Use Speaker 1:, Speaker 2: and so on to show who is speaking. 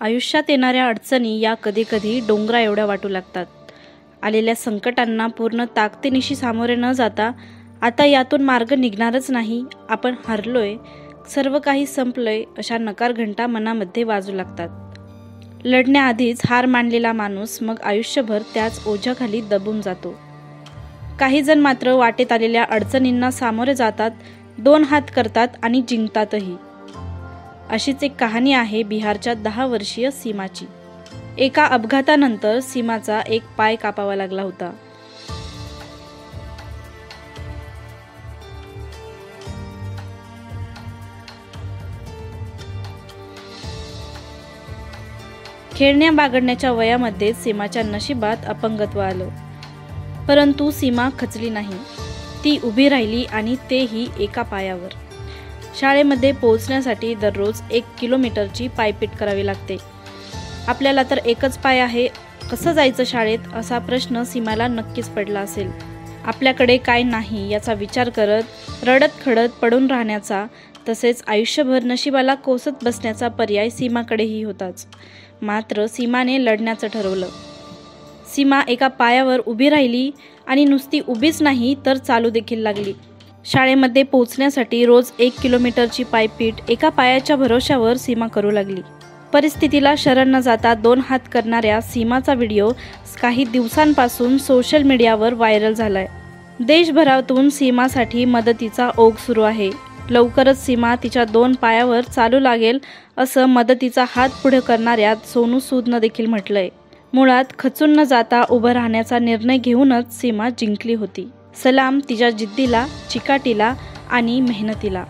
Speaker 1: आयुष्यात येणाऱ्या अडचणी या कधीकधी डोंगरा एवढ्या वाटू लागतात. आलेल्या संकटांना पूर्ण ताकदीनिशी सामोरे न जाता आता यातून मार्ग निघणारच नाही. आपण हरलोय सर्व काही संपलंय अशा नकार घंटा मनामध्ये वाजू लागतात. लढण्याआधीच हार मानलेला माणूस मग आयुष्यभर त्याच ओझ्याखाली दबून जातो. काही जण मात्र वाटेत आलेल्या अडचणींना सामोरे जातात दोन हात करतात आणि जिंकतातही. अशीच एक कहाणी आहे बिहारच्या दहा वर्षीय सीमाची. एका अपघातानंतर सीमाचा एक पाय कापावा लागला होता. खेळण्या बागडण्याच्या वयामध्ये सीमाच्या नशिबात अपंगत्व आलं. परंतु सीमा खचली नाही. ती उभी राहिली आणि तेही एका पायावर. शाळेमध्ये पोहोचण्यासाठी दररोज एक किलोमीटरची पायपीट करावी लागते. आपल्याला तर एकच पाय आहे कसं जायचं शाळेत? असा प्रश्न सीमाला नक्कीच पडला असेल. आपल्याकडे काय नाही याचा विचार करत रडत खडत पडून राहण्याचा तसेच आयुष्यभर नशिबाला कोसत बसण्याचा पर्याय सीमाकडेही होताच. मात्र सीमाने लढण्याचं ठरवलं. सीमा एका पायावर उभी राहिली आणि नुसती उभीच नाही तर चालू देखील लागली. शाळेमध्ये पोहोचण्यासाठी रोज एक किलोमीटरची पायपीट एका पायाच्या भरोश्यावर सीमा करू लागली. परिस्थितीला शरण न जाता दोन हात करणाऱ्या सीमाचा व्हिडिओ काही दिवसांपासून सोशल मीडियावर व्हायरल झालाय. देशभरातून सीमासाठी मदतीचा ओघ सुरू आहे. लवकरच सीमा तिच्या दोन पायावर चालू लागेल असं मदतीचा हात पुढे करणाऱ्या सोनू सूदनं देखील म्हटलंय. मुळात खचून न जाता उभं राहण्याचा निर्णय घेऊनच सीमा जिंकली होती. सलाम तिच्या जिद्दीला चिकाटीला आणि मेहनतीला.